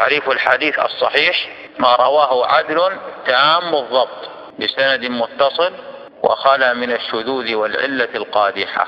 تعريف الحديث الصحيح ما رواه عدل تام الضبط بسند متصل وخلا من الشذوذ والعلة القادحة.